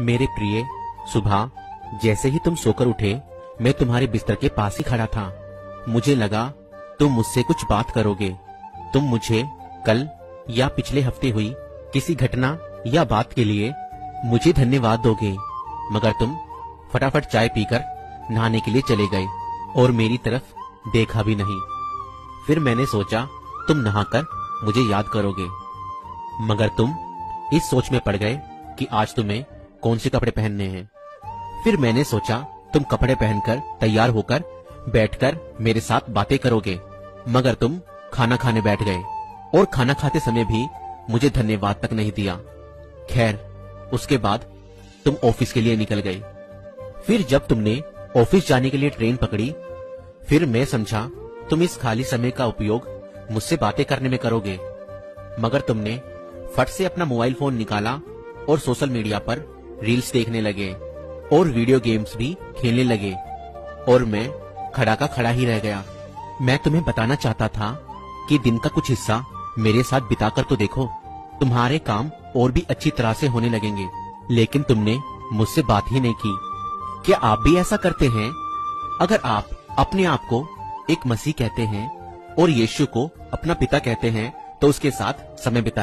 मेरे प्रिय सुबह जैसे ही तुम सोकर उठे, मैं तुम्हारे बिस्तर के पास ही खड़ा था। मुझे लगा, तुम मुझसे कुछ बात करोगे। तुम मुझे कल या पिछले हफ़्ते हुई किसी घटना या बात के लिए मुझे धन्यवाद दोगे, मगर तुम फटाफट चाय पीकर नहाने के लिए चले गए, और मेरी तरफ़ देखा भी नहीं। फिर मैंने सोचा, तुम नहाकर मुझे याद करोगे। मगर तुम इस सोच में पड़ गए कि आज तुम्हें कौन से कपड़े पहनने हैं? फिर मैंने सोचा, तुम कपड़े पहनकर, तैयार होकर, बैठकर मेरे साथ बातें करोगे। मगर तुम खाना खाने बैठ गए। और खाना खाते समय भी मुझे धन्यवाद तक नहीं दिया। खैर, उसके बाद तुम ऑफ़िस के लिए निकल गए। फिर जब तुमने ऑफ़िस जाने के लिए ट्रेन पकड़ी, फिर मैं समझा, तुम इस खाली समय का उपयोग मुझसे बातें करने में करोगे। मगर तुमने फट से अपना मोबाइल फ़ोन निकाला और सोशल मीडिया पर रील्स देखने लगे, और वीडियो गेम्स भी खेलने लगे, और मैं खड़ा का खड़ा ही रह गया। मैं तुम्हें बताना चाहता था कि दिन का कुछ हिस्सा मेरे साथ बिताकर तो देखो, तुम्हारे काम और भी अच्छी तरह से होने लगेंगे, लेकिन तुमने मुझसे बात ही नहीं की। क्या आप भी ऐसा करते हैं? अगर आप अपने आप को एक मसीह कहते हैं, और यीशु को अपना पिता कहते हैं तो उसके साथ समय बिताएँ।